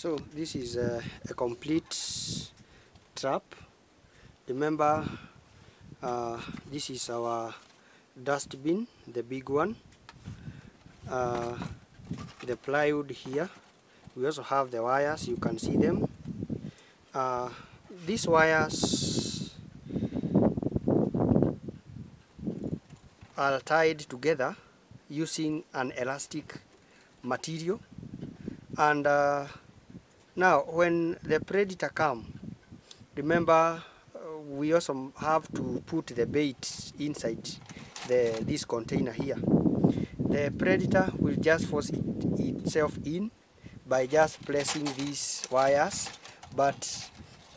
So this is a, a complete trap. Remember, uh, this is our dustbin, the big one. Uh, the plywood here. We also have the wires, you can see them. Uh, these wires are tied together using an elastic material and uh, now when the predator come remember uh, we also have to put the bait inside the this container here. The predator will just force it, itself in by just placing these wires but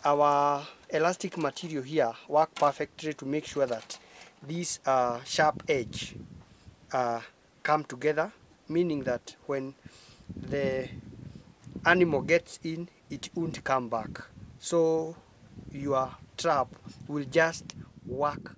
our elastic material here work perfectly to make sure that these uh, sharp edge uh, come together meaning that when the animal gets in it won't come back. So your trap will just work